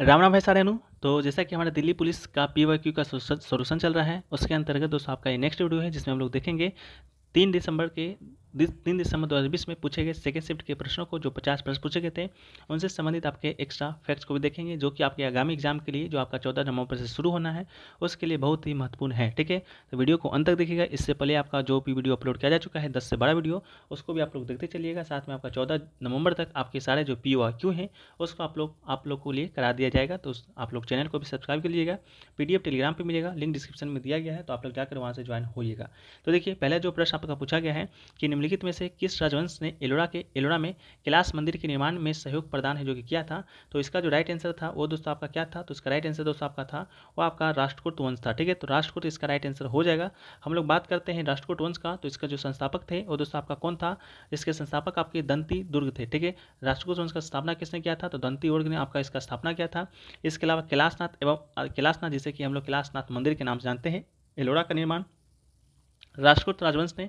राम राम भाई सारे तो जैसा कि हमारा दिल्ली पुलिस का पी वाई क्यू का सोल्यूशन चल रहा है, उसके अंतर्गत दोस्तों आपका ये नेक्स्ट वीडियो है, जिसमें हम लोग देखेंगे तीन दिसंबर के तीन दिसंबर दो हज़ार बीस में पूछे गए सेकेंड शिफ्ट के प्रश्नों को जो पचास प्रश्न पूछे गए थे, उनसे संबंधित आपके एक्स्ट्रा फैक्ट्स को भी देखेंगे, जो कि आपके आगामी एग्ज़ाम के लिए, जो आपका चौदह नवंबर से शुरू होना है, उसके लिए बहुत ही महत्वपूर्ण है, ठीक है? तो वीडियो को अंत तक देखिएगा। इससे पहले आपका जो भी वीडियो अपलोड किया जा चुका है, दस से बड़ा वीडियो, उसको भी आप लोग देखते चलिएगा। साथ में आपका चौदह नवंबर तक आपके सारे जो पी क्यू हैं, उसको आप लोग आप लोग को लिए करा दिया जाएगा। तो आप लोग चैनल को भी सब्सक्राइब कर लीजिएगा। पीडीएफ टेलीग्राम पर मिलेगा लिंक डिस्क्रिप्शन में दिया गया है तो आप लोग जाकर वहाँ से ज्वाइन होइएगा। तो देखिए, पहला जो प्रश्न आपका पूछा गया है कि निम्नलिखित में से किस राजवंश ने एलोरा के, एलोरा में कैलाश मंदिर के निर्माण में सहयोग प्रदान है जो कि किया था? तो इसका जो राइट आंसर था, वो दोस्तों आपका क्या था? तो इसका राइट आंसर दोस्तों आपका था, वो आपका राष्ट्रकूट वंश था, ठीक है? तो राष्ट्रकूट इसका राइट आंसर हो जाएगा। हम लोग बात करते हैं राष्ट्रकूट वंश का तो इसका जो संस्थापक थे, वो दोस्तों आपका कौन था? इसके संस्थापक आपके दंती दुर्ग थे, ठीक है? राष्ट्रकूट वंश का स्थापना किसने किया था? तो दंती दुर्ग ने आपका इसका स्थापना किया था। इसके अलावा कैलाशनाथ एवं, कैलाशनाथ जिसे कि हम लोग कैलाशनाथ मंदिर के नाम से जानते हैं, एलोरा का निर्माण। राष्ट्रकूट राजवंश ने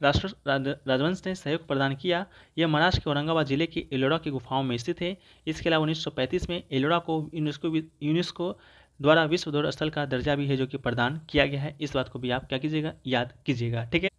राष्ट्र राजवंश ने सहयोग प्रदान किया। यह महाराष्ट्र के औरंगाबाद ज़िले के एलोरा की गुफाओं में स्थित है। इसके अलावा 1935 में एलोरा को यूनेस्को यूनेस्को द्वारा विश्व धरोहर स्थल का दर्जा भी है जो कि प्रदान किया गया है। इस बात को भी आप क्या कीजिएगा? याद कीजिएगा, ठीक है?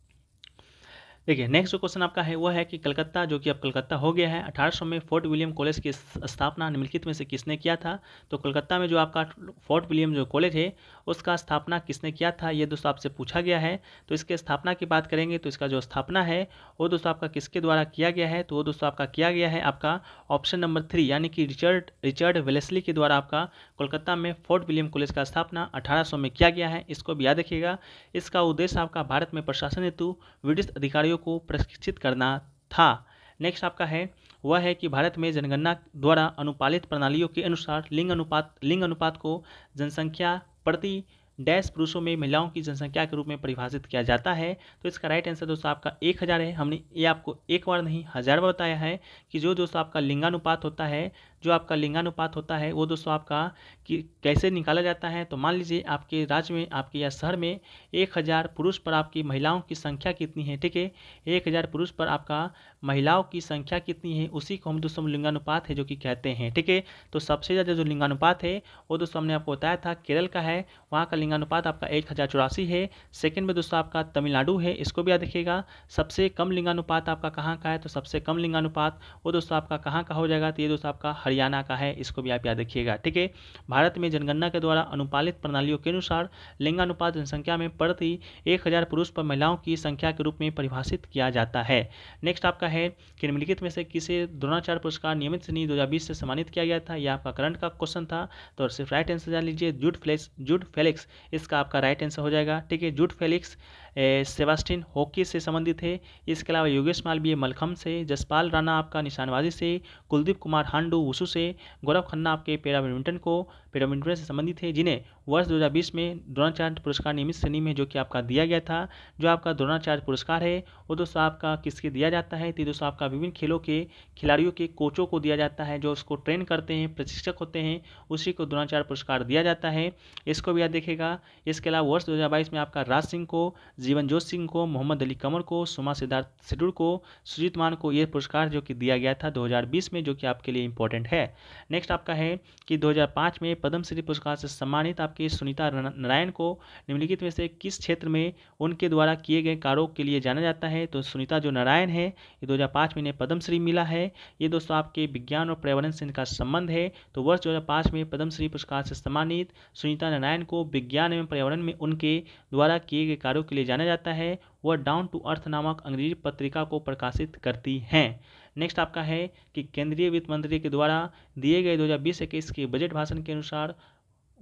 देखिए नेक्स्ट जो क्वेश्चन आपका है वो है कि कलकत्ता, जो कि अब कलकत्ता हो गया है 1800 में फोर्ट विलियम कॉलेज की स्थापना निम्नलिखित में से किसने किया था? तो कलकत्ता में जो आपका फोर्ट विलियम जो कॉलेज है, उसका स्थापना किसने किया था, ये दोस्तों आपसे पूछा गया है। तो इसके स्थापना की बात करेंगे तो इसका जो स्थापना है, वो दोस्तों आपका किसके द्वारा किया गया है? तो वो दोस्तों आपका किया गया है आपका ऑप्शन नंबर थ्री यानी कि रिचर्ड रिचर्ड वेलेसली के द्वारा आपका कोलकाता में फोर्ट विलियम कॉलेज का स्थापना अठारह सौ में किया गया है। इसको भी याद रखिएगा। इसका उद्देश्य आपका भारत में प्रशासन हेतु ब्रिटिश अधिकारियों को प्रशिक्षित करना था। नेक्स्ट आपका है, वह है कि भारत में जनगणना द्वारा अनुपालित प्रणालियों के अनुसार लिंग अनुपात लिंग अनुपात को जनसंख्या प्रति डैश पुरुषों में महिलाओं की जनसंख्या के रूप में परिभाषित किया जाता है। तो इसका राइट आंसर दोस्तों आपका एक हज़ार है। हमने ये आपको एक बार नहीं, हज़ार बार बताया है कि जो दोस्तों आपका लिंगानुपात होता है जो आपका लिंगानुपात होता है, वो दोस्तों आपका कि कैसे निकाला जाता है? तो मान लीजिए आपके राज्य में, आपके या शहर में एक हज़ार पुरुष पर आपकी महिलाओं की संख्या कितनी है, ठीक है? एक हज़ार पुरुष पर आपका महिलाओं की संख्या कितनी है, उसी को हम दोस्तों लिंगानुपात है जो कि कहते हैं, ठीक है? तो सबसे ज़्यादा जो लिंगानुपात है, वो दोस्तों हमने आपको बताया था, केरल का है, वहाँ का लिंगानुपात आपका एक हज़ार चौरासी है। सेकेंड में दोस्तों आपका तमिलनाडु है, इसको भी याद रखिएगा। सबसे कम लिंगानुपात आपका कहाँ का है? तो सबसे कम लिंगानुपात, वो दोस्तों आपका कहाँ का हो जाएगा? तो ये दोस्तों आपका हरियाणा का है, इसको भी आप याद रखिएगा, ठीक है? भारत में जनगणना के द्वारा अनुपालित प्रणालियों के अनुसार लिंगानुपात जनसंख्या में प्रति एक हज़ार पुरुष पर महिलाओं की संख्या के रूप में परिभाषित किया जाता है। नेक्स्ट आपका है कि निम्नलिखित में से किसे द्रोणाचार्य पुरस्कार नियमित श्रेणी दो से सम्मानित किया गया था? यह आपका करंट का क्वेश्चन था तो सिर्फ़ राइट आंसर जान लीजिए जूट फ्लेक्स जूट फेलिक्स इसका आपका राइट आंसर हो जाएगा, ठीक है? जूट फेलिक्स सेबास्टिन हॉकी से संबंधित है। इसके अलावा योगेश मालवीय मलखम से, जसपाल राणा आपका निशानबाजी से, कुलदीप कुमार हांडू वसु से, गौरव खन्ना आपके पैरा बैडमिंटन को पैरा से संबंधित है, जिन्हें वर्ष 2020 में द्रोणाचार्य पुरस्कार नियमित श्रेणी में, जो कि आपका दिया गया था, जो आपका द्रोणाचार्य पुरस्कार है, वो दोस्तों आपका किसके दिया जाता है? तो दोस्तों आपका विभिन्न खेलों के खिलाड़ियों के कोचों को दिया जाता है, जो उसको ट्रेन करते हैं, प्रशिक्षक होते हैं, उसी को द्रोणाचार्य पुरस्कार दिया जाता है। इसको भी याद देखेगा इसके अलावा वर्ष दो हज़ार बाईस में आपका राज सिंह को जीवन जोत सिंह को, मोहम्मद अली कमर को, सुमा सिद्धार्थ सिडुर को, सुजीत मान को यह पुरस्कार जो कि दिया गया था 2020 में, जो कि आपके लिए इंपॉर्टेंट है। नेक्स्ट आपका है कि 2005 में पद्मश्री पुरस्कार से सम्मानित आपके सुनीता नारायण को निम्नलिखित में से किस क्षेत्र में उनके द्वारा किए गए कार्यों के लिए जाना जाता है? तो सुनीता जो नारायण है, ये दो में इन्हें पद्मश्री मिला है। ये दोस्तों आपके विज्ञान और पर्यावरण से इनका संबंध है। तो वर्ष दो में पद्मश्री पुरस्कार से सम्मानित सुनीता नारायण को विज्ञान एवं पर्यावरण में उनके द्वारा किए गए कार्यों के लिए जाना जाता है। वह डाउन टू अर्थ नामक अंग्रेज़ी पत्रिका को प्रकाशित करती हैं। नेक्स्ट आपका है कि केंद्रीय वित्त मंत्री के द्वारा दिए गए दो हज़ार के बजट भाषण के अनुसार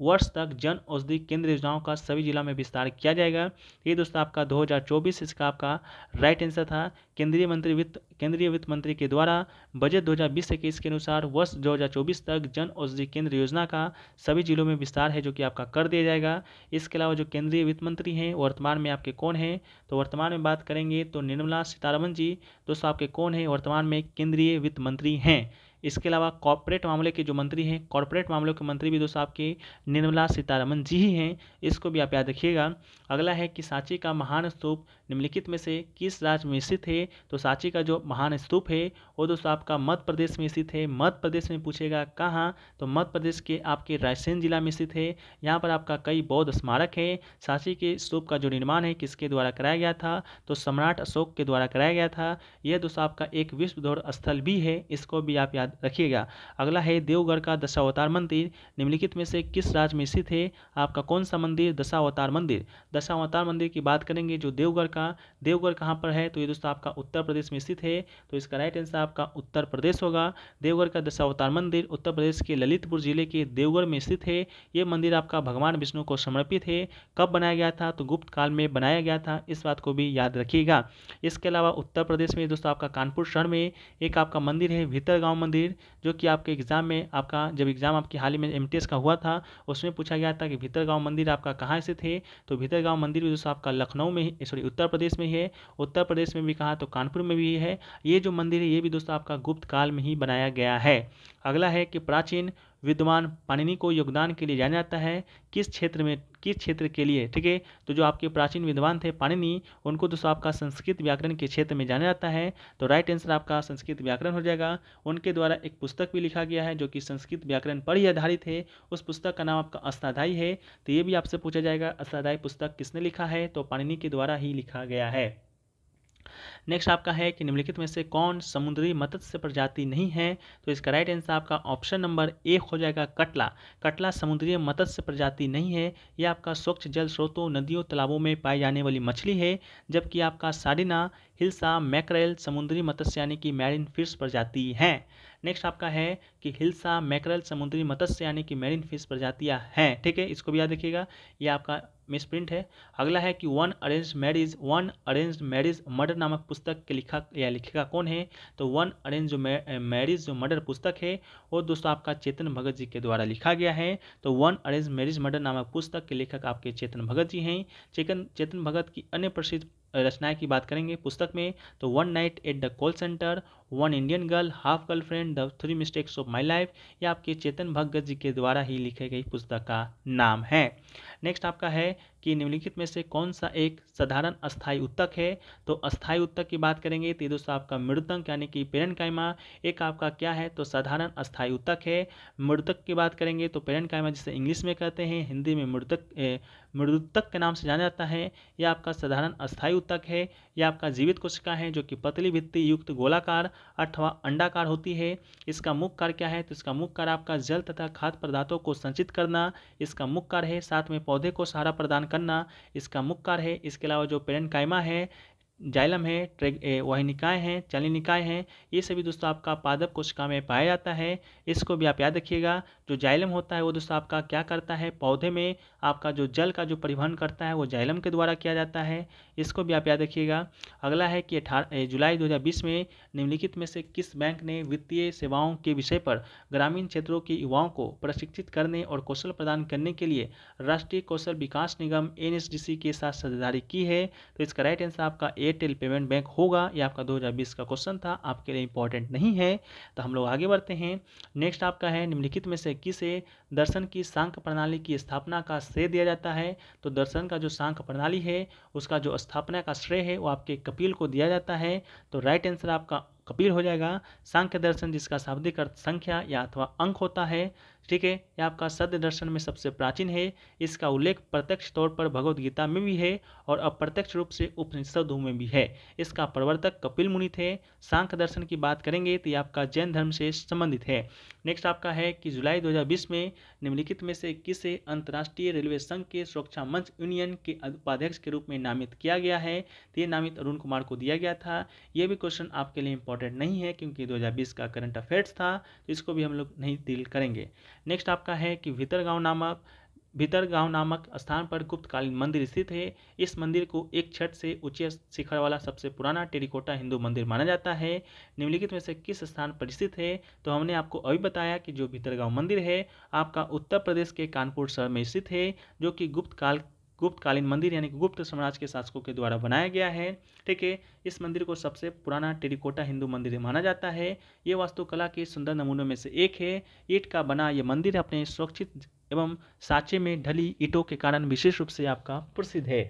वर्ष तक जन औषधि केंद्र योजनाओं का सभी जिला में विस्तार किया जाएगा। ये दोस्तों आपका 2024 इसका आपका राइट आंसर था। केंद्रीय मंत्री वित्त, केंद्रीय वित्त मंत्री के द्वारा बजट 2020 इक्कीस के अनुसार वर्ष 2024 तक जन औषधि केंद्र योजना का सभी जिलों में विस्तार है, जो कि आपका कर दिया जाएगा। इसके अलावा जो केंद्रीय वित्त मंत्री हैं वर्तमान में आपके कौन हैं? तो वर्तमान में बात करेंगे तो निर्मला सीतारमन जी। दोस्तों आपके कौन हैं? वर्तमान में केंद्रीय वित्त मंत्री हैं। इसके अलावा कॉरपोरेट मामले के जो मंत्री हैं कॉरपोरेट मामलों के मंत्री भी दोस्तों आपके निर्मला सीतारमन जी ही हैं, इसको भी आप याद रखिएगा। अगला है कि सांची का महान स्तूप निम्नलिखित में से किस राज्य में स्थित है? तो सांची का जो महान स्तूप है, वो दोस्तों आपका मध्य प्रदेश में स्थित है। मध्य प्रदेश में पूछेगा कहाँ? तो मध्य प्रदेश के आपके रायसेन जिला में स्थित है। यहाँ पर आपका कई बौद्ध स्मारक है। सांची के स्तूप का जो निर्माण है, किसके द्वारा कराया गया था? तो सम्राट अशोक के द्वारा कराया गया था। यह दोस्तों आपका एक विश्व धरोहर स्थल भी है, इसको भी आप याद रखिएगा। अगला है देवगढ़ का दशावतार मंदिर। निम्नलिखित में से किस राज्य में स्थित है? आपका कौन सा मंदिर? दशावतार मंदिर। दशावतार मंदिर की बात करेंगे, जो देवगढ़ का देवगढ़ कहाँ पर है? तो ये दोस्तों आपका उत्तर प्रदेश में स्थित है। तो इसका राइट आंसर आपका उत्तर प्रदेश होगा। देवगढ़ का दशावतार मंदिर उत्तर प्रदेश के ललितपुर ज़िले के देवगढ़ में स्थित है। ये मंदिर आपका भगवान विष्णु को समर्पित है। कब बनाया गया था? तो गुप्त काल में बनाया गया था। इस बात को भी याद रखिएगा। इसके अलावा उत्तर प्रदेश में दोस्तों आपका कानपुर शहर में एक आपका मंदिर है, भीतर गाँव मंदिर, जो कि आपके एग्ज़ाम में आपका, जब एग्ज़ाम आपकी हाल ही में एम का हुआ था, उसमें पूछा गया था कि भीतर गाँव मंदिर आपका कहाँ स्थित है? तो भीतर गाँव मंदिर भी दोस्तों आपका लखनऊ में सॉरी उत्तर प्रदेश में ही उत्तर प्रदेश में भी कहा तो कानपुर में भी है। ये जो मंदिर है, ये भी दोस्तों आपका गुप्त काल में ही बनाया गया है। अगला है कि प्राचीन विद्वान पाणिनि को योगदान के लिए जाना जाता है। किस क्षेत्र में, किस क्षेत्र के लिए? ठीक है? तो जो आपके प्राचीन विद्वान थे पाणिनि, उनको दोस्तों आपका संस्कृत व्याकरण के क्षेत्र में जाना जाता है। तो राइट आंसर आपका संस्कृत व्याकरण हो जाएगा। उनके द्वारा एक पुस्तक भी लिखा गया है जो कि संस्कृत व्याकरण पर ही आधारित है। उस पुस्तक का नाम आपका अष्टाध्यायी है। तो ये भी आपसे पूछा जाएगा अष्टाध्यायी पुस्तक किसने लिखा है? तो पाणिनि के द्वारा ही लिखा गया है। नेक्स्ट आपका है कि निम्नलिखित में से कौन समुद्री मत्स्य प्रजाति नहीं है? तो इसका राइट आंसर आपका ऑप्शन नंबर एक हो जाएगा कटला। कटला समुद्री मत्स्य प्रजाति नहीं है। यह आपका स्वच्छ जल स्रोतों, नदियों, तालाबों में पाई जाने वाली मछली है, जबकि आपका साडिना हिल्सा, मैकरेल समुद्री मत्स्य यानी कि मैरिन फ़िश प्रजाति हैं। नेक्स्ट आपका है कि हिल्सा, मैकरल समुद्री मत्स्य यानी कि मैरिन फ़िश प्रजातियाँ हैं। ठीक है, इसको भी याद रखिएगा। ये आपका मिस प्रिंट है। अगला है कि one arrange marriage one arrange marriage murder नामक पुस्तक के लिखा या लिखिका कौन है? तो वन अरेंज मैरिज जो मर्डर पुस्तक है, वो दोस्तों आपका चेतन भगत जी के द्वारा लिखा गया है। तो वन अरेंज मैरिज मर्डर नामक पुस्तक के लेखक आपके चेतन भगत जी हैं। चेतन चेतन भगत की अन्य प्रसिद्ध रचनाएँ की बात करेंगे पुस्तक में तो one night at the call centre one Indian girl half girlfriend the three mistakes of my life ये आपके चेतन भगत जी के द्वारा ही लिखे गई पुस्तक का नाम है। नेक्स्ट आपका है कि निम्नलिखित में से कौन सा एक साधारण अस्थायी उत्तक है? तो अस्थायी उत्तक की बात करेंगे तो दोस्तों आपका मृतक यानी कि पेरन कायमा एक आपका क्या है? तो साधारण अस्थायी उत्तक है। मृतक की बात करेंगे तो पेरन कायमा जिसे इंग्लिश में कहते हैं, हिंदी में मृतक मृदुत्तक के नाम से जाना जाता है। यह आपका साधारण अस्थायी उत्तक है। यह आपका जीवित कोशिका है, जो कि पतली भित्ति युक्त गोलाकार अथवा अंडाकार होती है। इसका मुख्य कार्य क्या है? तो इसका मुख्य कार्य आपका जल तथा खाद्य पदार्थों को संचित करना। इसका मुख्य कार्य है साथ में पौधे को सहारा प्रदान करना। इसका मुख्य कार्य है, इसके अलावा जो पेरेंट कायमा है जाइलम है वही निकाय हैं चली निकाय हैं, ये सभी दोस्तों आपका पादप कोशिका में पाया जाता है। इसको भी आप याद रखिएगा, जो जाइलम होता है वो दोस्तों आपका क्या करता है? पौधे में आपका जो जल का जो परिवहन करता है वो जाइलम के द्वारा किया जाता है। इसको भी आप याद रखिएगा। अगला है कि अठारह जुलाई 2020 में निम्नलिखित में से किस बैंक ने वित्तीय सेवाओं के विषय पर ग्रामीण क्षेत्रों के युवाओं को प्रशिक्षित करने और कौशल प्रदान करने के लिए राष्ट्रीय कौशल विकास निगम NSDC के साथ साझेदारी की है? तो इसका राइट आंसर आपका एयरटेल पेमेंट बैंक होगा, ये आपका 2020 का क्वेश्चन था, आपके लिए इंपॉर्टेंट नहीं है तो हम लोग आगे बढ़ते हैं। नेक्स्ट आपका है, निम्नलिखित में से किसे दर्शन की सांख प्रणाली की स्थापना का श्रेय दिया जाता है? तो दर्शन का जो सांख प्रणाली है, उसका जो स्थापना का श्रेय है, वो आपके कपिल को दिया जाता है। तो राइट आंसर आपका कपिल हो जाएगा। सांख्य दर्शन जिसका शाब्दिक अर्थ संख्या या अथवा अंक होता है, ठीक है, यह आपका सद्य दर्शन में सबसे प्राचीन है। इसका उल्लेख प्रत्यक्ष तौर पर भगवत गीता में भी है और अप्रत्यक्ष रूप से उपनिषदों में भी है। इसका प्रवर्तक कपिल मुनि थे। सांख्य दर्शन की बात करेंगे तो ये आपका जैन धर्म से संबंधित है। नेक्स्ट आपका है कि जुलाई 2020 में निम्नलिखित में से किसे अंतर्राष्ट्रीय रेलवे संघ के सुरक्षा मंच यूनियन के उपाध्यक्ष के रूप में नामित किया गया है? तो ये नामित अरुण कुमार को दिया गया था। ये भी क्वेश्चन आपके लिए इंपॉर्टेंट नहीं है क्योंकि 2020 का करंट अफेयर्स था तो इसको भी हम लोग नहीं डील करेंगे। नेक्स्ट आपका है कि भीतरगांव नामक भीतरगांव नामक स्थान पर गुप्तकालीन मंदिर स्थित है। इस मंदिर को एक छठ से ऊँचे शिखर वाला सबसे पुराना टेरिकोटा हिंदू मंदिर माना जाता है। निम्नलिखित में से किस स्थान पर स्थित है? तो हमने आपको अभी बताया कि जो भीतरगांव मंदिर है, आपका उत्तर प्रदेश के कानपुर शहर में स्थित है, जो कि गुप्त काल गुप्तकालीन मंदिर यानी कि गुप्त साम्राज्य के शासकों के द्वारा बनाया गया है। ठीक है, इस मंदिर को सबसे पुराना टेरिकोटा हिंदू मंदिर माना जाता है। ये वास्तुकला के सुंदर नमूनों में से एक है। ईट का बना यह मंदिर अपने सुरक्षित एवं साँचे में ढली ईटों के कारण विशेष रूप से आपका प्रसिद्ध है।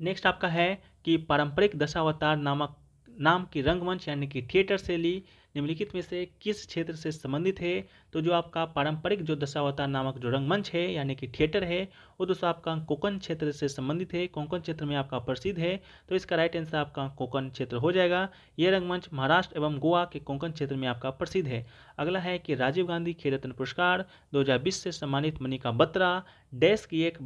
नेक्स्ट आपका है कि पारंपरिक दशावतार नामक, नाम की रंगमंच यानी कि थिएटर शैली निम्नलिखित में से किस क्षेत्र से संबंधित है? तो जो आपका पारंपरिक जो दशावतार नामक जो रंगमंच है, यानी कि थिएटर है, वो दोस्तों आपका कोकण क्षेत्र से संबंधित है। कोंकण क्षेत्र में आपका प्रसिद्ध है तो इसका राइट आंसर आपका कोकण क्षेत्र हो जाएगा। ये रंगमंच महाराष्ट्र एवं गोवा के कोंकण क्षेत्र में आपका प्रसिद्ध है। अगला है कि राजीव गांधी खेल रत्न पुरस्कार 2020 से सम्मानित मनिका बत्रा डैश की एक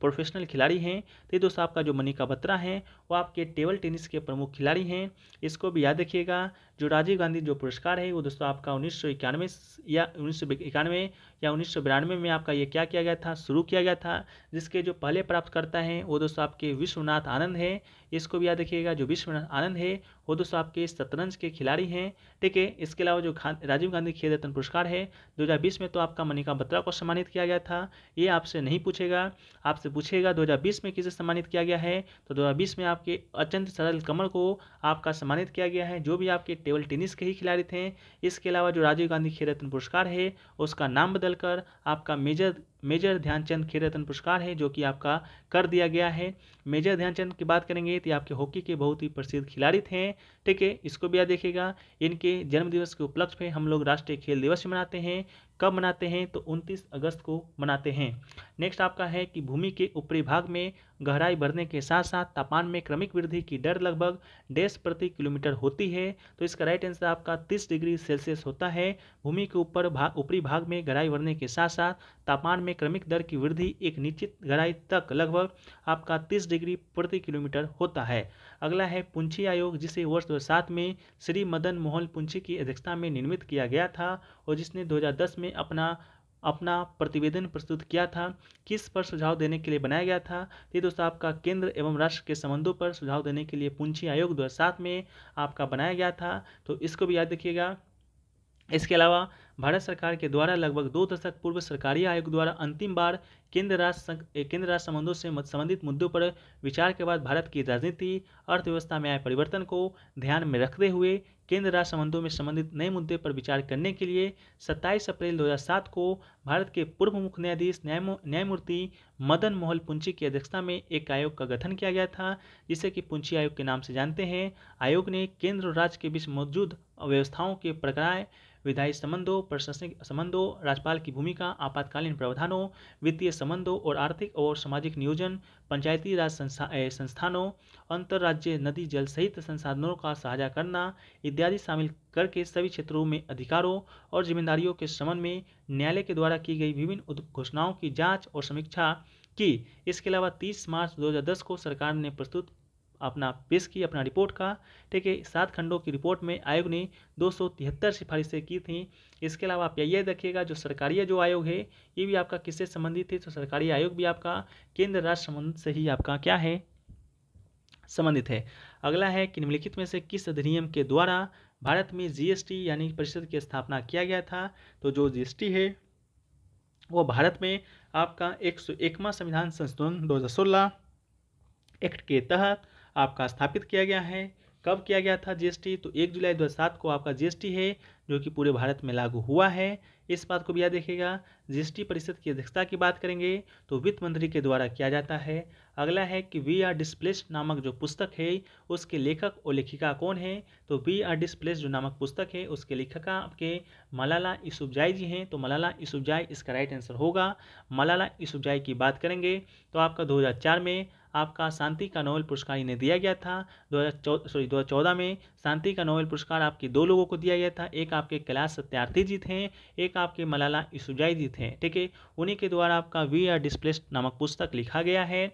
प्रोफेशनल खिलाड़ी हैं तो दोस्तों आपका जो मनिका बत्रा हैं, वो आपके टेबल टेनिस के प्रमुख खिलाड़ी हैं। इसको भी याद रखिएगा, जो राजीव गांधी जो पुरस्कार है, वो दोस्तों आपका उन्नीस सौ इक्यानवे या उन्नीस सौ इक्यानवे या उन्नीस में आपका ये क्या किया गया था? शुरू किया गया था, जिसके जो पहले प्राप्त करता है, वो दोस्तों आपके विश्वनाथ आनंद है। इसको भी याद रखिएगा, जो विश्वनाथ आनंद है, वो दोस्तों आपके शतरंज के खिलाड़ी हैं। ठीक है, इसके अलावा जो राजीव गांधी खेल रत्न पुरस्कार है 2020 में तो आपका मनिका बत्रा को सम्मानित किया गया था। ये आपसे नहीं पूछेगा, आपसे पूछेगा 2020 में किसे सम्मानित किया गया है? तो 2020 में आपके अचंत सरल कमल को आपका सम्मानित किया गया है, जो भी आपके टेबल टेनिस के ही खिलाड़ी थे। इसके अलावा जो राजीव गांधी खेल रत्न पुरस्कार है, उसका नाम बदलकर आपका मेजर मेजर ध्यानचंद खेल रत्न पुरस्कार है, जो कि आपका कर दिया गया है। मेजर ध्यानचंद की बात करेंगे तो आपके हॉकी के बहुत ही प्रसिद्ध खिलाड़ी थे। ठीक है, इसको भी याद देखिएगा इनके जन्मदिवस के उपलक्ष्य में हम लोग राष्ट्रीय खेल दिवस मनाते हैं। कब मनाते हैं? तो 29 अगस्त को मनाते हैं। नेक्स्ट आपका है कि भूमि के ऊपरी भाग में गहराई बढ़ने के साथ साथ तापमान में क्रमिक वृद्धि की दर लगभग डेढ़ प्रति किलोमीटर होती है। तो इसका राइट आंसर आपका 30 डिग्री सेल्सियस होता है। भूमि के ऊपर भाग ऊपरी भाग में गहराई बढ़ने के साथ साथ तापमान में क्रमिक दर की वृद्धि एक निश्चित गहराई तक लगभग आपका तीस डिग्री प्रति किलोमीटर होता है। अगला है पुंछी आयोग, जिसे वर्ष दो में श्री मदन मोहन पुंछी की अध्यक्षता में निर्मित किया गया था और जिसने 2010 में अपना अपना प्रतिवेदन प्रस्तुत किया था, किस पर सुझाव देने के लिए बनाया गया था? ये दोस्तों आपका केंद्र एवं राष्ट्र के संबंधों पर सुझाव देने के लिए पुंछी आयोग दो में आपका बनाया गया था। तो इसको भी याद रखिएगा। इसके अलावा भारत सरकार के द्वारा लगभग दो दशक पूर्व सरकारी आयोग द्वारा अंतिम बार केंद्र राष्ट्र केंद्र राष्ट्र संबंधों से संबंधित मुद्दों पर विचार के बाद भारत की राजनीति, अर्थव्यवस्था में आए परिवर्तन को ध्यान में रखते हुए केंद्र राष्ट्र संबंधों में संबंधित नए मुद्दे पर विचार करने के लिए 27 अप्रैल 2007 को भारत के पूर्व मुख्य न्यायाधीश न्यायमूर्ति मदन मोहन पुंची की अध्यक्षता में एक आयोग का गठन किया गया था, जिसे कि पुंची आयोग के नाम से जानते हैं। आयोग ने केंद्र और राज्य के बीच मौजूद व्यवस्थाओं के प्रक्रियाएँ विधायी संबंधों, प्रशासनिक संबंधों, राज्यपाल की भूमिका, आपातकालीन प्रावधानों, वित्तीय संबंधों और आर्थिक और सामाजिक नियोजन, पंचायती राज संस्था संस्थानों अंतर्राज्य नदी जल सहित संसाधनों का साझा करना इत्यादि शामिल करके सभी क्षेत्रों में अधिकारों और जिम्मेदारियों के संबंध में न्यायालय के द्वारा की गई विभिन्न घोषणाओं की जाँच और समीक्षा की। इसके अलावा 30 मार्च 2010 को सरकार ने प्रस्तुत अपना पेश की अपना रिपोर्ट का। ठीक है, सात खंडों की रिपोर्ट में आयोग ने दो सौ तिहत्तर सिफारिशें की थी। इसके अलावा आप यह रखिएगा जो सरकारी जो आयोग है, ये भी आपका किससे संबंधित है? तो सरकारी आयोग भी आपका, केंद्र, राष्ट्र संबंध से ही आपका क्या है? संबंधित है। अगला है कि निम्नलिखित में से किस अधिनियम के द्वारा भारत में जीएसटी यानी परिषद की स्थापना किया गया था? तो जो जीएसटी है, वो भारत में आपका एक सौ संविधान संशोधन 2016 एक्ट के तहत आपका स्थापित किया गया है, कब किया गया था जीएसटी तो एक जुलाई दो हज़ार सात को आपका जीएसटी है, जो कि पूरे भारत में लागू हुआ है। इस बात को भी याद रखिएगा जीएसटी परिषद की अध्यक्षता की बात करेंगे तो वित्त मंत्री के द्वारा किया जाता है। अगला है कि वी आर डिस्प्लेस्ड नामक जो पुस्तक है, उसके लेखक और लेखिका कौन है? तो वी आर डिस्प्लेस्ड जो नामक पुस्तक है, उसके लेखिका आपके मलाला यूसुफजाई जी हैं। तो मलाला यूसुफजाई, इसका राइट आंसर होगा। मलाला यूसुफजाई की बात करेंगे तो आपका 2004 में आपका शांति का नोबेल पुरस्कार इन्हें दिया गया था। दो हज़ार सॉरी दो में शांति का नोबेल पुरस्कार आपके दो लोगों को दिया गया था। एक आपके कैलाश सत्यार्थी जी थे, एक आपके मलाला इसुजाई जी थे, ठीक है? उन्हीं के द्वारा आपका वी आर डिस्प्लेस्ड नामक पुस्तक लिखा गया है।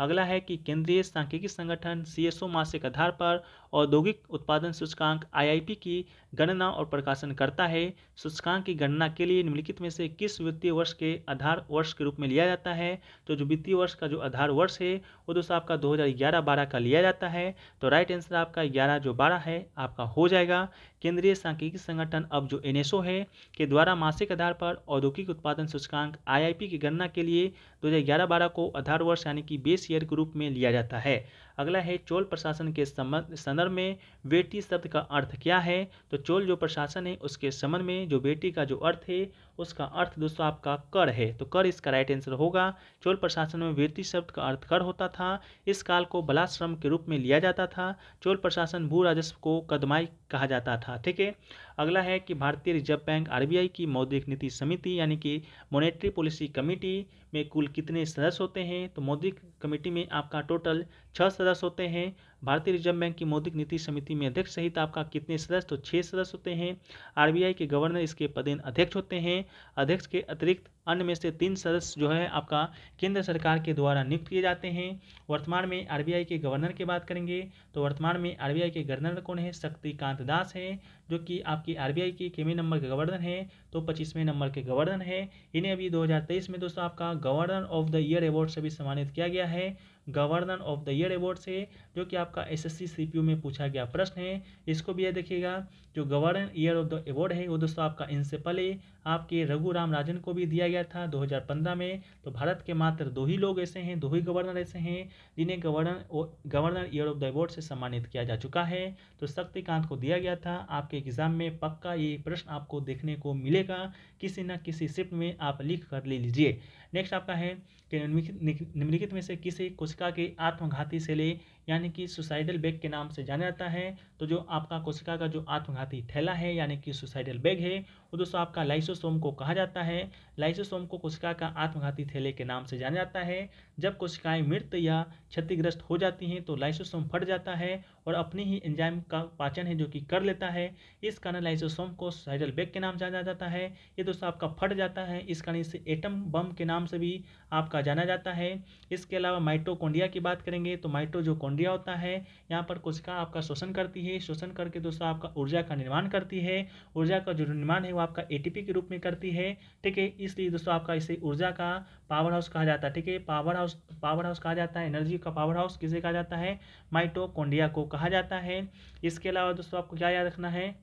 अगला है कि केंद्रीय सांख्यिकी संगठन सीएसओ मासिक आधार पर औद्योगिक उत्पादन सूचकांक आईआईपी की गणना और प्रकाशन करता है। सूचकांक की गणना के लिए निम्नलिखित में से किस वित्तीय वर्ष के आधार वर्ष के रूप में लिया जाता है? तो जो वित्तीय वर्ष का जो आधार वर्ष है, वो दोस्तों आपका 2011-12 का लिया जाता है। तो राइट आंसर आपका 11 जो 12 है, आपका हो जाएगा। केंद्रीय सांख्यिकी संगठन, अब जो एनएसओ है, के द्वारा मासिक आधार पर औद्योगिक उत्पादन सूचकांक आईआईपी की गणना के लिए 2011-12 को आधार वर्ष यानी कि बेस ईयर के रूप में लिया जाता है। अगला है चोल प्रशासन के संदर्भ में बेटी शब्द का अर्थ क्या है? तो चोल जो प्रशासन है, उसके संबंध में जो बेटी का जो अर्थ है उसका अर्थ दोस्तों आपका कर है। तो कर इसका राइट आंसर होगा। चोल प्रशासन में बेटी शब्द का अर्थ कर होता था। इस काल को बलाश्रम के रूप में लिया जाता था। चोल प्रशासन भू राजस्व को कदमाई कहा जाता था। ठीक है? अगला है कि भारतीय रिज़र्व बैंक आरबीआई की मौद्रिक नीति समिति यानी कि मॉनेटरी पॉलिसी कमेटी में कुल कितने सदस्य होते हैं? तो मौद्रिक कमेटी में आपका टोटल छः सदस्य होते हैं। भारतीय रिज़र्व बैंक की मौद्रिक नीति समिति में अध्यक्ष सहित आपका कितने सदस्य? तो छः सदस्य होते हैं। आरबीआई के गवर्नर इसके पदेन अध्यक्ष होते हैं। अध्यक्ष के अतिरिक्त अन्य में से तीन सदस्य जो है, आपका केंद्र सरकार के द्वारा नियुक्त किए जाते हैं। वर्तमान में आरबीआई के गवर्नर की बात करेंगे तो वर्तमान में आरबीआई के गवर्नर कौन है? शक्तिकांत दास है, जो कि आपकी आरबीआई के केवी नंबर के गवर्नर है तो पच्चीसवें नंबर के गवर्नर हैं। इन्हें अभी 2023 में दोस्तों आपका governor of the year award से भी सम्मानित किया गया है। Governor of the year award से जो कि आपका एस एस सी में पूछा गया प्रश्न है, इसको भी यह देखिएगा, जो governor year of the award है, वो दोस्तों आपका इनसे पहले आपके रघु राम राजन को भी दिया गया था 2015 में। तो भारत के मात्र दो ही लोग ऐसे हैं, दो ही गवर्नर ऐसे हैं, जिन्हें governor governor year of the award से सम्मानित किया जा चुका है। तो शक्तिकांत को दिया गया था, आपके एग्ज़ाम में पक्का ये प्रश्न आपको देखने को मिलेगा, किसी न किसी शिफ्ट में आप लिख कर ले लीजिए। नेक्स्ट आपका है कि निम्नलिखित में से किसी कोशिका के आत्मघाती सेले यानी कि सुसाइडल बेग के नाम से जाना जाता है। तो जो आपका कोशिका का जो आत्मघाती थैला है, यानी कि सुसाइडल बैग है, वो दोस्तों आपका लाइसोसोम को कहा जाता है। लाइसोसोम को कोशिका का आत्मघाती थैले के नाम से जाना जाता है। जब कोशिकाएँ मृत या क्षतिग्रस्त हो जाती हैं तो लाइसोसोम फट जाता है और अपनी ही एंजाइम का पाचन है जो कि कर लेता है। इस कारण लाइसोसोम को सुसाइडल बैग के नाम जाना जाता है। ये दोस्तों आपका फट जाता है। इस कारण इसे एटम बम के नाम से भी आपका जाना जाता है। इसके अलावा माइटोकॉन्ड्रिया की बात करेंगे तो माइटो जो कोंडिया होता है। यहाँ पर कोशिका आपका शोषण करती है। शोषण करके दोस्तों आपका ऊर्जा का निर्माण करती है, ऊर्जा का जो निर्माण है वो आपका एटीपी के रूप में करती है, ठीक है? इसलिए दोस्तों आपका इसे ऊर्जा का पावर हाउस कहा जाता है, ठीक है? पावर हाउस पावर हाउस कहा जाता है एनर्जी का पावर हाउस किसे कहा जाता है? माइटोकॉन्ड्रिया को कहा जाता है। इसके अलावा दोस्तों आपको क्या याद रखना है?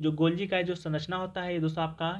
जो गोल्जी का जो संरचना होता है, ये दोस्तों आपका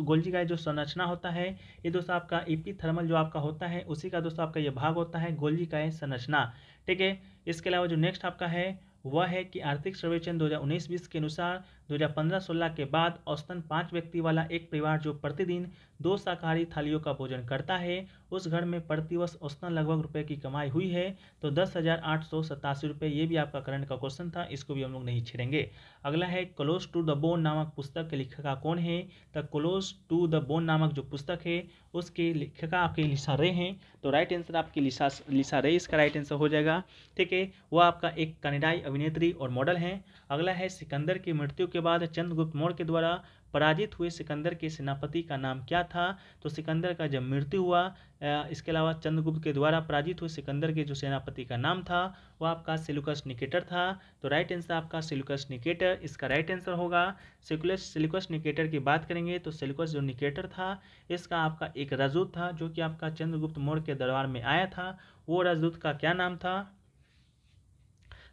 गोल्जी का जो संरचना होता है, ये दोस्तों आपका एपी थर्मल जो आपका होता है, उसी का दोस्तों आपका ये भाग होता है गोल्जी का संरचना, ठीक है? इसके अलावा जो नेक्स्ट आपका है वह है कि आर्थिक सर्वेक्षण 2019-20 के अनुसार 2015-16 के बाद औसतन पाँच व्यक्ति वाला एक परिवार जो प्रतिदिन दो शाकाहारी थालियों का भोजन करता है, उस घर में प्रतिवर्ष औसतन लगभग रुपए की कमाई हुई है। तो दस हज़ार आठ सौ सतासी रुपये ये भी आपका करंट का क्वेश्चन था, इसको भी हम लोग नहीं छेड़ेंगे। अगला है क्लोज टू द बोन नामक पुस्तक के लेखिका कौन है? तो क्लोज टू द बोन नामक जो पुस्तक है, उसके लेखिका आपके लिसा रे हैं। तो राइट आंसर आपकी लिसा लिसा रे इसका राइट आंसर हो जाएगा। ठीक है वह आपका एक कनेडाई अभिनेत्री और मॉडल हैं। अगला है, सिकंदर की मृत्यु के बाद चंद्रगुप्त मौर्य के द्वारा पराजित हुए सिकंदर के सेनापति का नाम क्या था? तो सिकंदर का जब मृत्यु हुआ इसके अलावा चंद्रगुप्त के द्वारा पराजित हुए सिकंदर के जो सेनापति का नाम था, वो आपका सिलुकस निकेटर था। तो राइट आंसर आपका सिलुकस निकेटर, इसका राइट आंसर होगा। सिकुलस सिलुकस निकेटर की बात करेंगे तो सिलुकस जो निकेटर था, इसका आपका एक राजदूत था, जो कि आपका चंद्रगुप्त मौर्य के दरबार में आया था। वो राजदूत का क्या नाम था?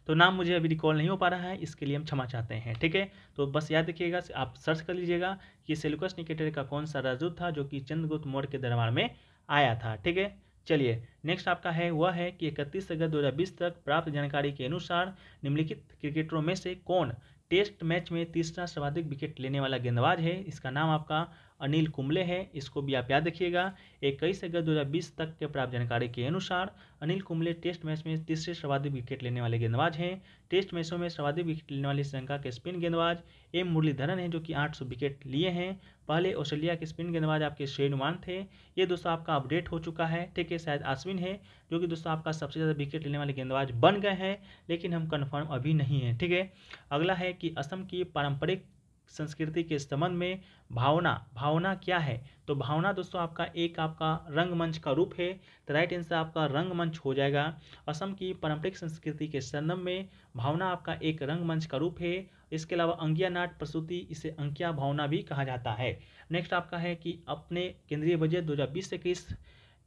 तो नाम मुझे अभी रिकॉल नहीं हो पा रहा है, इसके लिए हम क्षमा चाहते हैं, ठीक है? तो बस याद रखिएगा, आप सर्च कर लीजिएगा कि सेलुकस निकेटर का कौन सा राजदूत था जो कि चंद्रगुप्त मौर्य के दरबार में आया था, ठीक है? चलिए नेक्स्ट आपका है, वह है कि इकतीस अगस्त दो हज़ार बीस तक प्राप्त जानकारी के अनुसार निम्नलिखित क्रिकेटरों में से कौन टेस्ट मैच में तीसरा सर्वाधिक विकेट लेने वाला गेंदबाज है। इसका नाम आपका अनिल कुंबले है। इसको भी आप याद रखिएगा। इक्कीस अगस्त दो हज़ार बीस तक के प्राप्त जानकारी के अनुसार अनिल कुंबले टेस्ट मैच में तीसरे सर्वाधिक विकेट लेने वाले गेंदबाज हैं। टेस्ट मैचों में सर्वाधिक विकेट लेने वाले श्रीलंका के स्पिन गेंदबाज एम मुरलीधरन है, जो कि 800 विकेट लिए हैं। पहले ऑस्ट्रेलिया के स्पिन गेंदबाज आपके शेनुमान थे। ये दोस्तों आपका अपडेट हो चुका है। ठीक है, शायद आश्विन है, जो कि दोस्तों आपका सबसे ज़्यादा विकेट लेने वाले गेंदबाज बन गए हैं, लेकिन हम कन्फर्म अभी नहीं है। ठीक है, अगला है कि असम की पारंपरिक संस्कृति के संबंध में भावना भावना क्या है? तो भावना दोस्तों आपका एक आपका रंगमंच का रूप है तो राइट आंसर आपका रंगमंच हो जाएगा। असम की पारंपरिक संस्कृति के संदर्भ में भावना आपका एक रंगमंच का रूप है इसके अलावा अंगिया नाट प्रसूति, इसे अंकिया भावना भी कहा जाता है। नेक्स्ट आपका है कि अपने केंद्रीय बजट दो हज़ार बीस इक्कीस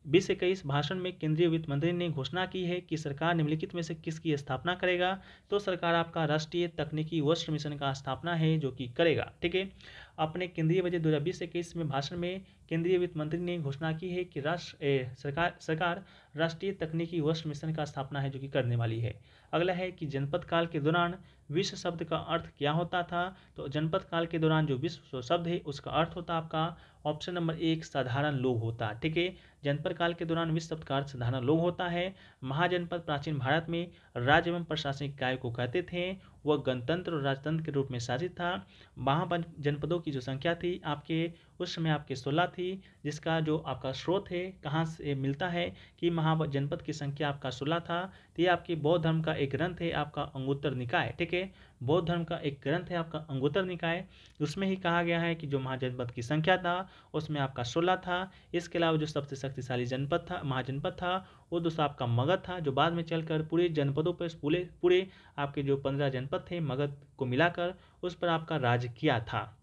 बीस इक्कीस भाषण में केंद्रीय वित्त मंत्री ने घोषणा की है कि सरकार निम्नलिखित में से किसकी स्थापना करेगा? तो सरकार आपका राष्ट्रीय तकनीकी वस्त्र मिशन का स्थापना है, जो कि करेगा, ठीक है? अपने केंद्रीय बजट दो हज़ार बीस इक्कीस में भाषण में केंद्रीय वित्त मंत्री ने घोषणा की है कि राष्ट्र सरकार सरकार राष्ट्रीय तकनीकी वस्त्र मिशन का स्थापना है, जो कि करने वाली है। अगला है कि जनपद काल के दौरान विश्व शब्द का अर्थ क्या होता था? तो जनपद काल के दौरान जो विश्व शब्द है, उसका अर्थ होता आपका ऑप्शन नंबर एक, साधारण लोग होता है। ठीक है? जनपद काल के दौरान विश्व शब्द का साधारण लोग होता है। महाजनपद प्राचीन भारत में राज्य एवं प्रशासनिक इकाई को कहते थे। वह गणतंत्र और राजतंत्र के रूप में शासित था। वहाँ जनपदों की जो संख्या थी आपके, उस समय आपके सोलह थी, जिसका जो आपका स्रोत है, कहाँ से मिलता है कि महा जनपद की संख्या आपका सोलह था। तो ये आपके बौद्ध धर्म का एक ग्रंथ है, आपका अंगुत्तर निकाय। ठीक है? बौद्ध धर्म का एक ग्रंथ है आपका अंगुत्तर निकाय। उसमें ही कहा गया है कि जो महाजनपद की संख्या था, उसमें आपका सोलह था। इसके अलावा जो सबसे शक्तिशाली जनपद था, महाजनपद था, वो दोस्तों आपका मगध था, जो बाद में चलकर पूरे जनपदों पर पूरे पूरे आपके जो पंद्रह जनपद थे, मगध को मिलाकर, उस पर आपका राज किया था।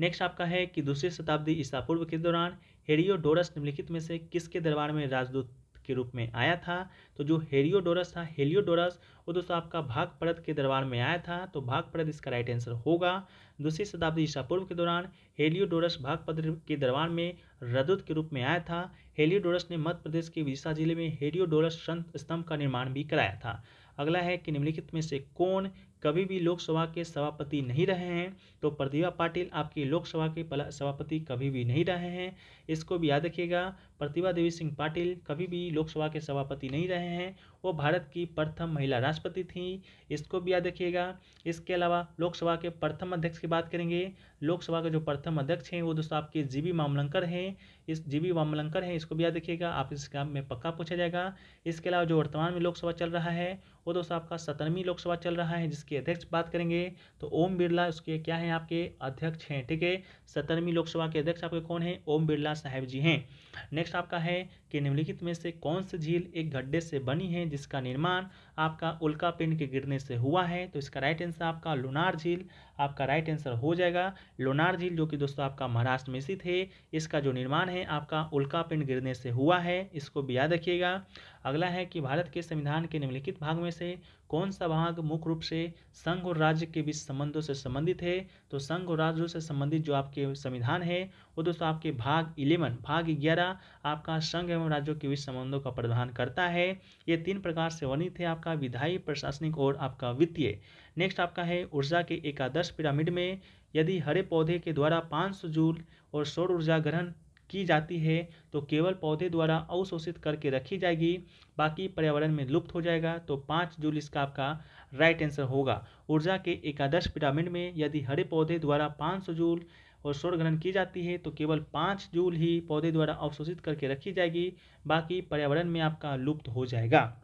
नेक्स्ट आपका है कि दूसरी शताब्दी ईसा पूर्व के दौरान हेरियोडोरस निम्नलिखित में से किसके दरबार में राजदूत के रूप में आया था। तो जो हेरियोडोरस था, हेलियोडोरस, वो दोस्तों आपका भाग परद के दरबार में आया था। तो भाग परद इसका राइट आंसर होगा। दूसरी शताब्दी ईसा पूर्व के दौरान हेलियोडोरस भाग के दरबार में रदूत के रूप में आया था। हेलियोडोरस ने मध्य प्रदेश के विदिशा ज़िले में हेलियोडोरस संत स्तंभ का निर्माण भी कराया था। अगला है कि निम्नलिखित में से कौन कभी भी लोकसभा के सभापति नहीं रहे हैं? तो प्रतिभा पाटिल आपके लोकसभा के सभापति कभी भी नहीं रहे हैं। इसको भी याद रखिएगा। प्रतिभा देवी सिंह पाटिल कभी भी लोकसभा के सभापति नहीं रहे हैं। वो भारत की प्रथम महिला राष्ट्रपति थी। इसको भी याद रखिएगा। इसके अलावा लोकसभा के प्रथम अध्यक्ष की बात करेंगे। लोकसभा के जो प्रथम अध्यक्ष हैं, वो दोस्तों आपके जी बी मामलंकर हैं। इस जी बी मामलंकर हैं, इसको भी याद रखिएगा। आप इस काम में पक्का पूछा जाएगा। इसके अलावा जो वर्तमान में लोकसभा चल रहा है, वो दोस्तों आपका सत्रहवीं लोकसभा चल रहा है, जिसके अध्यक्ष बात करेंगे तो ओम बिरला उसके क्या हैं आपके अध्यक्ष हैं, ठीक है? सत्रहवीं लोकसभा के अध्यक्ष आपके कौन है? ओम बिरला साहेब जी हैं। नेक्स्ट आपका है कि निम्नलिखित में से कौन सी झील एक गड्ढे से बनी है, जिसका निर्माण आपका उल्का पिंड के गिरने से हुआ है? तो इसका राइट आंसर आपका लोनार झील। आपका राइट आंसर हो जाएगा लोनार झील, जो कि दोस्तों आपका महाराष्ट्र में स्थित है। इसका जो निर्माण है, आपका उल्का पिंड गिरने से हुआ है। इसको भी याद रखिएगा। अगला है कि भारत के संविधान के निम्नलिखित भाग में से कौन सा भाग मुख्य रूप से संघ और राज्य के बीच संबंधों से संबंधित है? तो संघ और राज्यों से संबंधित जो आपके संविधान है, वो दोस्तों आपके भाग इलेवन भाग ग्यारह, आपका संघ एवं राज्यों के बीच संबंधों का प्रावधान करता है। ये तीन प्रकार से वर्णित है आपका विधायी, प्रशासनिक और आपका वित्तीय। नेक्स्ट आपका है ऊर्जा के एकादश पिरामिड में। यदि हरे पौधे के द्वारा पाँच जूल और सौर ऊर्जा ग्रहण की जाती है तो केवल पौधे द्वारा अवशोषित करके रखी जाएगी। बाकी पर्यावरण में लुप्त हो जाएगा तो पाँच जूल इसका आपका राइट आंसर होगा। ऊर्जा के एकादश पिरामिड में यदि हरे पौधे द्वारा पाँच जूल और सौर ग्रहण की जाती है तो केवल पाँच जूल ही पौधे द्वारा अवशोषित करके रखी जाएगी, बाकी पर्यावरण में आपका लुप्त हो जाएगा।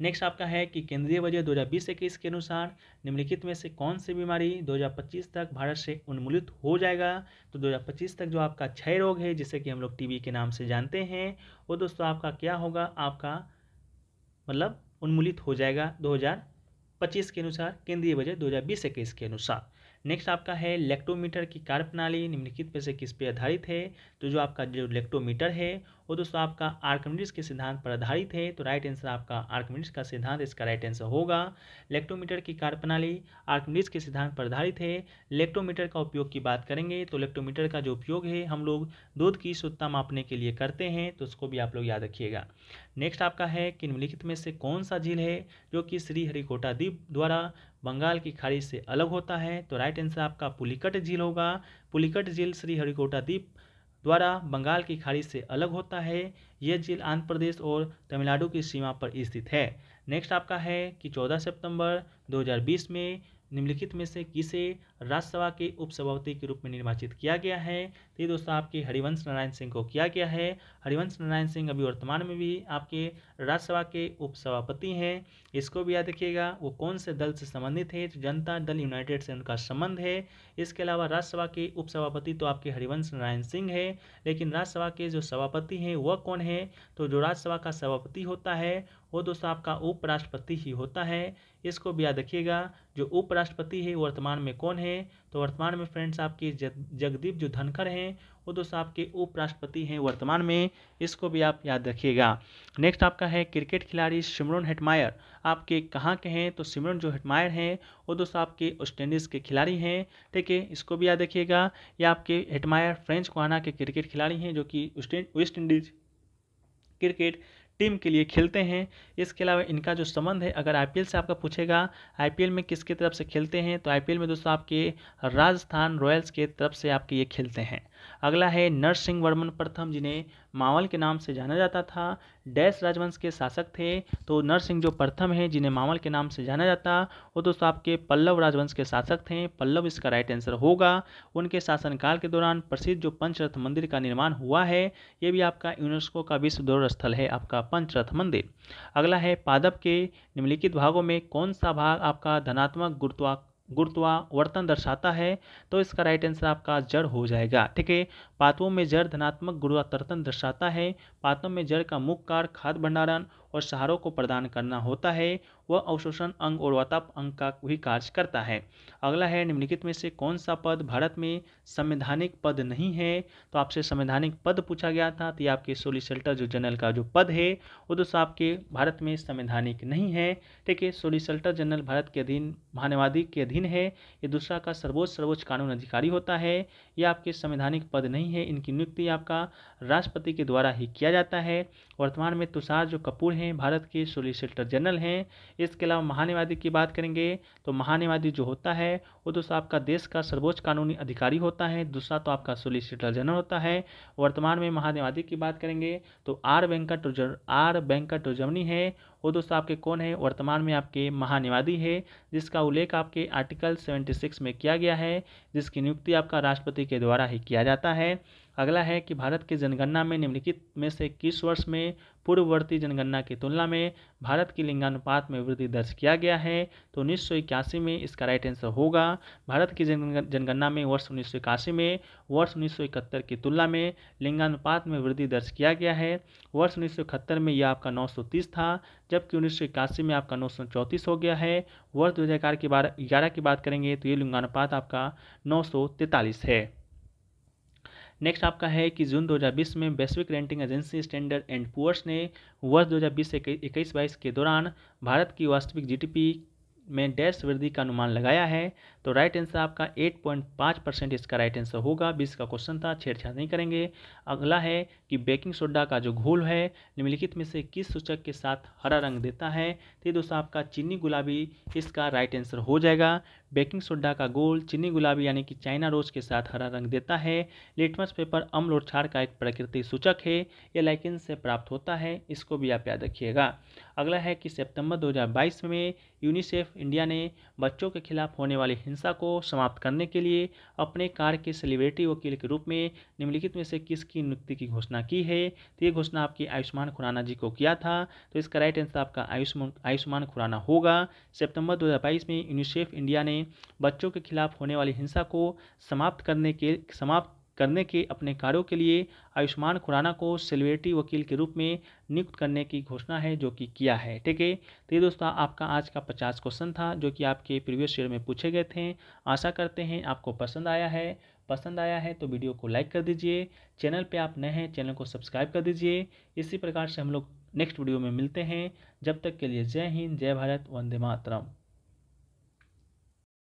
नेक्स्ट आपका है कि केंद्रीय बजट दो हज़ार बीस इक्कीस के अनुसार निम्नलिखित में से कौन सी बीमारी 2025 तक भारत से उन्मूलित हो जाएगा? तो 2025 तक जो आपका क्षय रोग है, जिसे कि हम लोग टीबी के नाम से जानते हैं, वो दोस्तों आपका क्या होगा? आपका मतलब उन्मूलित हो जाएगा 2025 के अनुसार, केंद्रीय बजट दो हज़ार बीस इक्कीस के अनुसार। नेक्स्ट आपका है लेक्टोमीटर की कार्य प्रणाली निम्नलिखित में से किस पे आधारित है? तो जो आपका जो लेक्टोमीटर है, वो दोस्तों आपका आर्कमिडिस के सिद्धांत पर आधारित है। तो राइट आंसर आपका आर्कमिडिस का सिद्धांत, इसका राइट आंसर होगा। लेक्टोमीटर की कार्य प्रणाली आर्कमिडिस के सिद्धांत पर आधारित है। लेक्टोमीटर का उपयोग की बात करेंगे तो लेक्टोमीटर का जो उपयोग है, हम लोग दूध की शुद्धता मापने के लिए करते हैं तो उसको भी आप लोग याद रखिएगा। नेक्स्ट आपका है कि निम्नलिखित में से कौन सा झील है, जो कि श्री हरिकोटा द्वीप द्वारा बंगाल की खाड़ी से अलग होता है। तो राइट आंसर आपका पुलिकट झील होगा। पुलिकट झील श्री हरिकोटा द्वीप द्वारा बंगाल की खाड़ी से अलग होता है। यह झील आंध्र प्रदेश और तमिलनाडु की सीमा पर स्थित है। नेक्स्ट आपका है कि 14 सितंबर 2020 में निम्नलिखित में से किसे राज्यसभा के उपसभापति के रूप में निर्वाचित किया गया है? तो ये दोस्तों आपके हरिवंश नारायण सिंह को किया गया है। हरिवंश नारायण सिंह अभी वर्तमान में भी आपके राज्यसभा के उपसभापति हैं। इसको भी याद रखिएगा, वो कौन से दल से संबंधित है? तो जनता दल यूनाइटेड से उनका संबंध है। इसके अलावा राज्यसभा के उपसभापति तो आपके हरिवंश नारायण सिंह है। लेकिन राज्यसभा के जो सभापति हैं, वह कौन है? तो जो राज्यसभा का सभापति होता है वो दोस्तों आपका उपराष्ट्रपति ही होता है। इसको भी याद रखिएगा, जो उपराष्ट्रपति है वर्तमान में कौन है? तो वर्तमान में फ्रेंड्स आपके जगदीप जो धनखड़ हैं, वो दोस्तों आपके उपराष्ट्रपति हैं वर्तमान में। इसको भी आप याद रखिएगा। नेक्स्ट आपका है क्रिकेट खिलाड़ी सिमरन हेटमायर। आपके कहाँ के हैं? तो सिमरन जो हेटमायर हैं, वो दोस्तों आपके वेस्ट इंडीज़ के खिलाड़ी हैं। ठीक है, इसको भी याद रखिएगा। या आपके हेटमायर फ्रेंच कोहाना के क्रिकेट खिलाड़ी हैं, जो कि वेस्ट इंडीज क्रिकेट टीम के लिए खेलते हैं। इसके अलावा इनका जो संबंध है, अगर आईपीएल से आपका पूछेगा, आईपीएल में किसके तरफ़ से खेलते हैं तो आईपीएल में दोस्तों आपके राजस्थान रॉयल्स के तरफ़ से आपके ये खेलते हैं। अगला है नरसिंह वर्मन प्रथम, जिन्हें मावल के नाम से जाना जाता था। डैश राजवंश के शासक थे तो नरसिंह जो प्रथम है, जिन्हें मावल के नाम से जाना जाता, वो दोस्तों आपके पल्लव राजवंश के शासक थे। पल्लव इसका राइट आंसर होगा। उनके शासनकाल के दौरान प्रसिद्ध जो पंचरथ मंदिर का निर्माण हुआ है, ये भी आपका यूनेस्को का विश्व धरोहर स्थल है आपका पंचरथ मंदिर। अगला है पादप के निम्नलिखित भागों में कौन सा भाग आपका धनात्मक गुरुत्वा गुरुत्वावर्तन दर्शाता है तो इसका राइट आंसर आपका जड़ हो जाएगा। ठीक है? पात्रों में जड़ धनात्मक गुरुत्वावर्तन दर्शाता है। पात्रों में जड़ का मुख्य कार्य खाद्य भंडारण और सहारों को प्रदान करना होता है। वह अवशोषण अंग और वाताप अंग का भी कार्य करता है। अगला है निम्नलिखित में से कौन सा पद भारत में संवैधानिक पद नहीं है? तो आपसे संवैधानिक पद पूछा गया था तो ये आपके सोलिसिटर जो जनरल का जो पद है, वो दोस्तों आपके भारत में संवैधानिक नहीं है। ठीक है सोलिसिटर जनरल भारत के अधीन महान्यवादी के अधीन है। ये दूसरा का सर्वोच्च सर्वोच्च कानून अधिकारी होता है। ये आपके संवैधानिक पद नहीं है, इनकी नियुक्ति आपका राष्ट्रपति के द्वारा ही किया जाता है। वर्तमान में तुषार जो कपूर हैं, भारत के सोलिसिटर जनरल हैं, इसके अलावा महान्यवादी की बात करेंगे तो महान्यवादी जो होता है वो दोस्तों आपका देश का सर्वोच्च कानूनी अधिकारी होता है, दूसरा तो आपका सोलिसिटर जनरल होता है। वर्तमान में महान्यवादी की बात करेंगे तो आर वेंकट आर वेंकट जमनी है। वो दोस्तों आपके कौन है? वर्तमान में आपके महानिवादी है, जिसका उल्लेख आपके आर्टिकल 76 में किया गया है, जिसकी नियुक्ति आपका राष्ट्रपति के द्वारा ही किया जाता है। अगला है कि भारत की जनगणना में निम्नलिखित में से किस वर्ष में पूर्ववर्ती जनगणना की तुलना में भारत की लिंगानुपात में वृद्धि दर्ज किया गया है तो उन्नीस सौ इक्यासी में इसका राइट आंसर होगा। भारत की जनगणना में वर्ष उन्नीस सौ इक्यासी में, वर्ष उन्नीस सौ इकहत्तर की तुलना में लिंगानुपात में वृद्धि दर्ज किया गया है। वर्ष उन्नीस सौ इकहत्तर में यह आपका 930 था, जबकि उन्नीस सौ इक्यासी में आपका नौ सौ चौंतीस हो गया है। वर्ष दो हज़ार की बार, ग्यारह की बात करेंगे तो ये लिंगानुपात आपका नौ सौ तैंतालीस है। नेक्स्ट आपका है कि जून 2020 में वैश्विक rating agency Standard and Poor's ने वर्ष 2020 से इक्कीस बाईस के दौरान भारत की वास्तविक जीडीपी में डैश वृद्धि का अनुमान लगाया है। तो राइट आंसर आपका 8.5 परसेंट इसका राइट आंसर होगा। बीस का क्वेश्चन था, छेड़छाड़ नहीं करेंगे। अगला है कि बेकिंग सोडा का जो घोल है, निम्नलिखित में से किस सूचक के साथ हरा रंग देता है? तो दोस्तों आपका चीनी गुलाबी इसका राइट आंसर हो जाएगा। बेकिंग सोडा का गोल चीनी गुलाबी यानी कि चाइना रोज के साथ हरा रंग देता है। लिटमस पेपर, अम्ल और क्षार का एक प्रकृति सूचक है। यह लाइकिन से प्राप्त होता है, इसको भी आप याद रखिएगा। अगला है कि सितंबर 2022 में यूनिसेफ इंडिया ने बच्चों के खिलाफ होने वाली हिंसा को समाप्त करने के लिए अपने कार्य के सेलिब्रिटी वकील के रूप में निम्नलिखित में से किसकी नियुक्ति की घोषणा की है? तो ये घोषणा आपकी आयुष्मान खुराना जी को किया था। तो इसका राइट आंसर आपका आयुष्मान आयुष्मान खुराना होगा। सितंबर 2022 में यूनिसेफ इंडिया ने बच्चों के खिलाफ होने वाली हिंसा को समाप्त करने के, समाप्त करने के अपने कार्यों के लिए आयुष्मान खुराना को सेलिब्रिटी वकील के रूप में नियुक्त करने की घोषणा है, जो कि किया है। ठीक है? तो ये दोस्तों, आपका आज का पचास क्वेश्चन था, जो कि आपके प्रीवियस ईयर में पूछे गए थे। आशा करते हैं आपको पसंद आया है। पसंद आया है तो वीडियो को लाइक कर दीजिए। चैनल पे आप नए हैं, चैनल को सब्सक्राइब कर दीजिए। इसी प्रकार से हम लोग नेक्स्ट वीडियो में मिलते हैं। जब तक के लिए जय हिंद, जय भारत, वंदे मातरम।